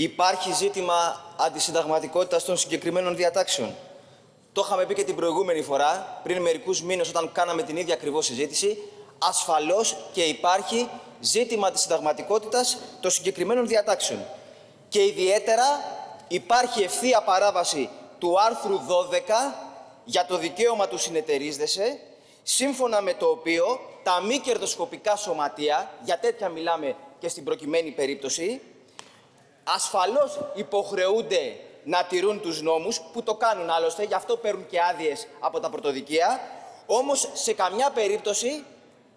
Υπάρχει ζήτημα αντισυνταγματικότητας των συγκεκριμένων διατάξεων. Το είχαμε πει και την προηγούμενη φορά, πριν μερικούς μήνες, όταν κάναμε την ίδια ακριβώς συζήτηση. Ασφαλώς και υπάρχει ζήτημα τη συνταγματικότητα των συγκεκριμένων διατάξεων. Και ιδιαίτερα υπάρχει ευθεία παράβαση του άρθρου 12 για το δικαίωμα του συνεταιρίζεσαι, σύμφωνα με το οποίο τα μη κερδοσκοπικά σωματεία, για τέτοια μιλάμε και στην προκειμένη περίπτωση, ασφαλώς υποχρεούνται να τηρούν τους νόμους, που το κάνουν άλλωστε, γι' αυτό παίρνουν και άδειες από τα πρωτοδικεία, όμως σε καμιά περίπτωση,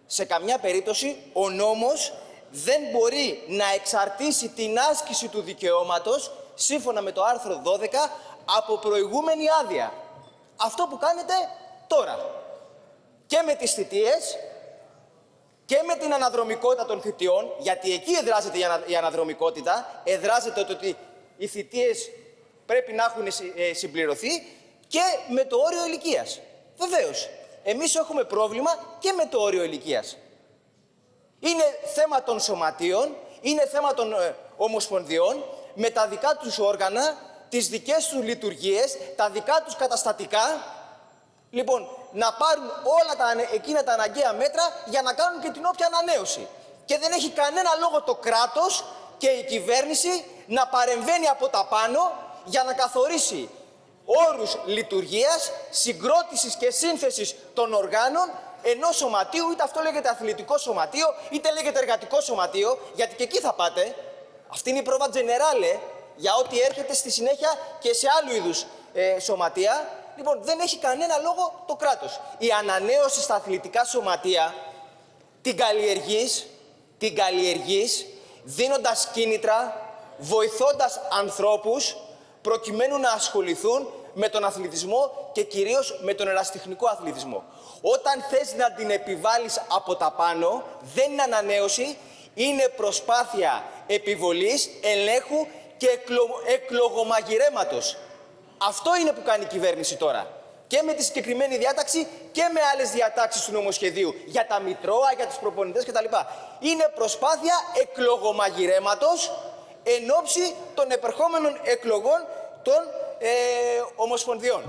σε καμιά περίπτωση ο νόμος δεν μπορεί να εξαρτήσει την άσκηση του δικαιώματος, σύμφωνα με το άρθρο 12, από προηγούμενη άδεια. Αυτό που κάνετε τώρα. Και με τις θητείες και με την αναδρομικότητα των θητιών, γιατί εκεί εδράζεται η αναδρομικότητα, εδράζεται ότι οι θητείες πρέπει να έχουν ε, συμπληρωθεί και με το όριο ηλικίας. Βεβαίως, εμείς έχουμε πρόβλημα και με το όριο ηλικίας. Είναι θέμα των σωματείων, είναι θέμα των ε, ομοσπονδιών, με τα δικά τους όργανα, τις δικές τους λειτουργίες, τα δικά τους καταστατικά, Λοιπόν, να πάρουν όλα τα, εκείνα τα αναγκαία μέτρα για να κάνουν και την όποια ανανέωση. Και δεν έχει κανένα λόγο το κράτος και η κυβέρνηση να παρεμβαίνει από τα πάνω για να καθορίσει όρους λειτουργίας, συγκρότησης και σύνθεσης των οργάνων ενός σωματείου, είτε αυτό λέγεται αθλητικό σωματείο, είτε λέγεται εργατικό σωματείο, γιατί και εκεί θα πάτε. Αυτή είναι η πρόβα τζενεράλε για ό,τι έρχεται στη συνέχεια και σε άλλου είδους ε, σωματεία. Λοιπόν, δεν έχει κανένα λόγο το κράτος. Η ανανέωση στα αθλητικά σωματεία την καλλιεργείς, την καλλιεργείς δίνοντας κίνητρα, βοηθώντας ανθρώπους προκειμένου να ασχοληθούν με τον αθλητισμό και κυρίως με τον εραστιχνικό αθλητισμό. Όταν θες να την επιβάλλεις από τα πάνω, δεν είναι ανανέωση, είναι προσπάθεια επιβολής, ελέγχου και εκλογομαγειρέματος. Αυτό είναι που κάνει η κυβέρνηση τώρα. Και με τη συγκεκριμένη διάταξη και με άλλες διατάξεις του νομοσχεδίου για τα μητρώα, για τους προπονητές κτλ. Είναι προσπάθεια εκλογομαγειρέματος εν ώψη των επερχόμενων εκλογών των ε, ομοσπονδιών.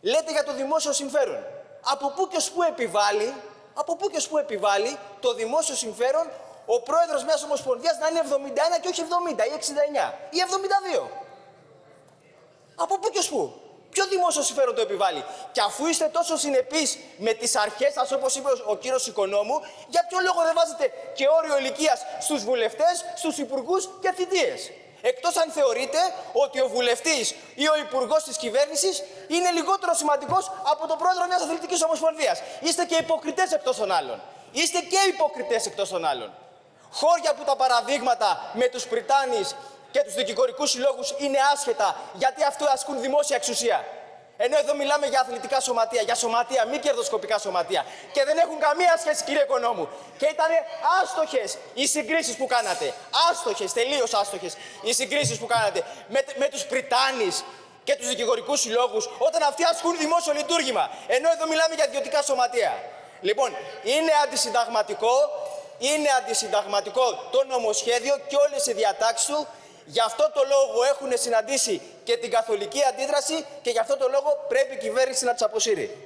Λέτε για το δημόσιο συμφέρον. Από πού και πού επιβάλλει, από πού και πού επιβάλλει το δημόσιο συμφέρον ο πρόεδρος μιας ομοσπονδίας να είναι 71 και όχι 70 ή 69 ή 72. Από πού και ως πού; Ποιο δημόσιο συμφέρον το επιβάλλει; Και αφού είστε τόσο συνεπείς με τις αρχές σας, όπως είπε ο κύριος Οικονόμου, για ποιο λόγο δεν βάζετε και όριο ηλικίας στους βουλευτές, στους υπουργούς και θητείες; Εκτός αν θεωρείτε ότι ο βουλευτής ή ο υπουργός της κυβέρνησης είναι λιγότερο σημαντικός από τον πρόεδρο μιας αθλητικής ομοσπονδίας. Είστε και υποκριτές εκτός των άλλων. Είστε και υποκριτές εκτός των άλλων. Χώρια που τα παραδείγματα με τους Πριτάνης και τους δικηγορικούς συλλόγους είναι άσχετα γιατί αυτοί ασκούν δημόσια εξουσία. Ενώ εδώ μιλάμε για αθλητικά σωματεία, για σωματεία, μη κερδοσκοπικά σωματεία. Και δεν έχουν καμία σχέση, κύριε Οικονόμου. Και ήταν άστοχες οι συγκρίσεις που κάνατε. Άστοχες, τελείως άστοχες οι συγκρίσεις που κάνατε με, με τους Πριτάνης και τους δικηγορικούς συλλόγους όταν αυτοί ασκούν δημόσιο λειτουργήμα. Ενώ εδώ μιλάμε για ιδιωτικά σωματεία. Λοιπόν, είναι αντισυνταγματικό, είναι αντισυνταγματικό το νομοσχέδιο και όλες οι διατάξεις του Γι' αυτό το λόγο έχουν συναντήσει και την καθολική αντίδραση και γι' αυτό το λόγο πρέπει η κυβέρνηση να τις αποσύρει.